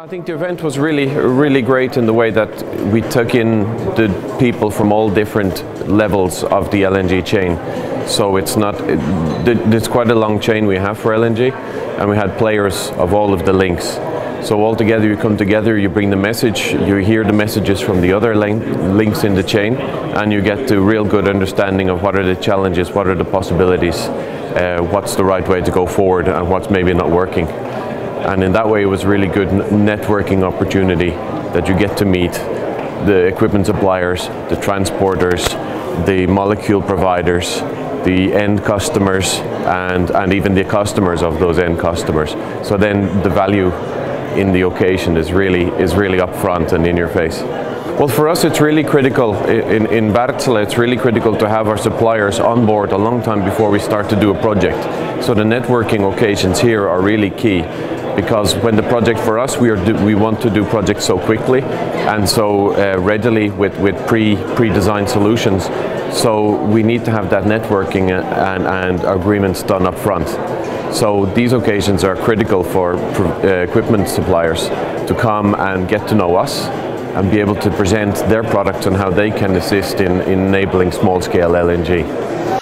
I think the event was really, really great in the way that we took in the people from all different levels of the LNG chain. So it's not, it's quite a long chain we have for LNG, and we had players of all of the links. So all together you come together, you bring the message, you hear the messages from the other link, links in the chain, and you get to real good understanding of what are the challenges, what are the possibilities, uh, what's the right way to go forward, and what's maybe not working and in that way it was really good networking opportunity that you get to meet the equipment suppliers, the transporters, the molecule providers, the end customers and, and even the customers of those end customers. So then the value in the occasion is really, is really upfront and in your face. Well, for us, it's really critical in, in Wärtsilä, it's really critical to have our suppliers on board a long time before we start to do a project. So the networking occasions here are really key because when the project for us, we, are we want to do projects so quickly and so uh, readily with, with pre, pre-designed solutions. So we need to have that networking and, and agreements done up front. So these occasions are critical for uh, equipment suppliers to come and get to know us and be able to present their products and how they can assist in, in enabling small-scale LNG.